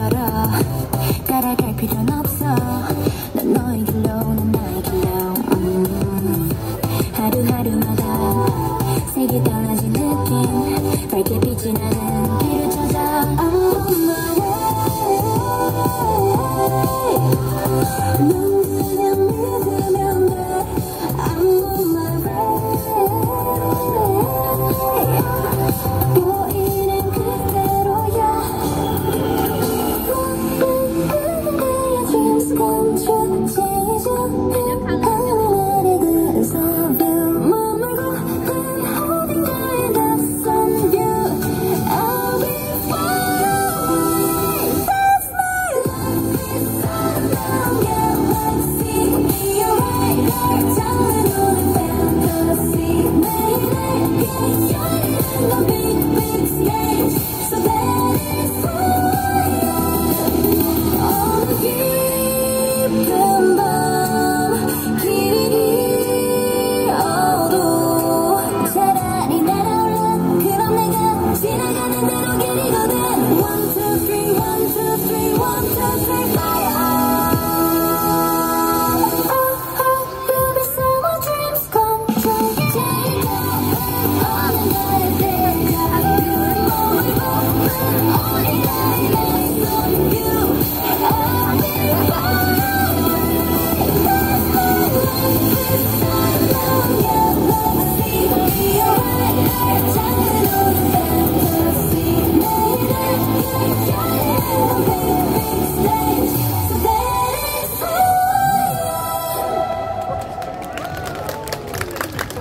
걸어 따라갈 필요는 없어. 난 너의 길로 난 나의 길로 하루하루마다 색이 달라진 느낌. 밝게 빛이 나는 纯净